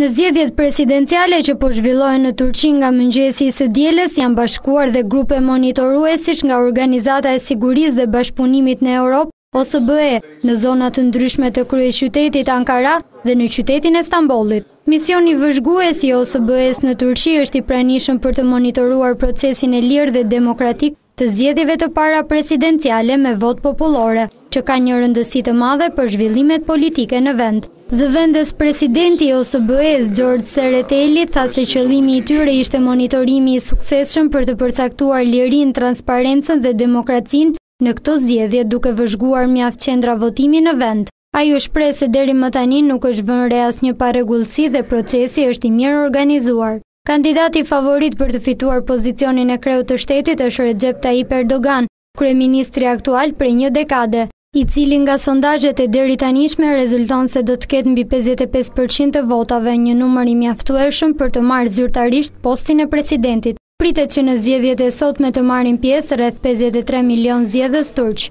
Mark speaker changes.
Speaker 1: Në zgjedhjet presidenciale që po zhvillohen në Turqi nga mëngjesi i së dielës janë bashkuar dhe grupe monitoruesish nga Organizata e Sigurisë dhe Bashkëpunimit në Europë, OSBE, në zona të ndryshme të kryeqytetit Ankara dhe në qytetin e Stambollit. Misioni vëzhgues i OSBE-s në Turqi është i pranishëm për të monitoruar procesin e lirë dhe demokratik të zgjedhjeve të para presidenciale me votë popullore, që kanë një rëndësi të madhe për zhvillimet politike në vend. Zëvendëspresidenti i OSBE-së, George Tsereteli, tha se qëllimi i tyre ishte monitorimi i suksesshëm për të përcaktuar lirinë, transparencën dhe demokracinë në këto zgjedhje, duke vëzhguar mjaft qendra votimi në vend. Ai u shpreh se deri më tani nuk është vënë re asnjë parregullsi dhe procesi është i mirëorganizuar. Kandidati favorit për të fituar pozicionin e kreut të shtetit është Recep Tayyip Erdogan, kryeministri aktual prej një dekade, i cili nga sondazhet e deritanishme rezulton se do të ketë mbi pesëdhjetë e pesë për qind të votave, një numër i mjaftueshëm për të marrë zyrtarisht postin e presidentit. Pritet që në zgjedhjet e sotme të marrin pjesë rreth pesëdhjetë e tre milionë zgjedhës turq.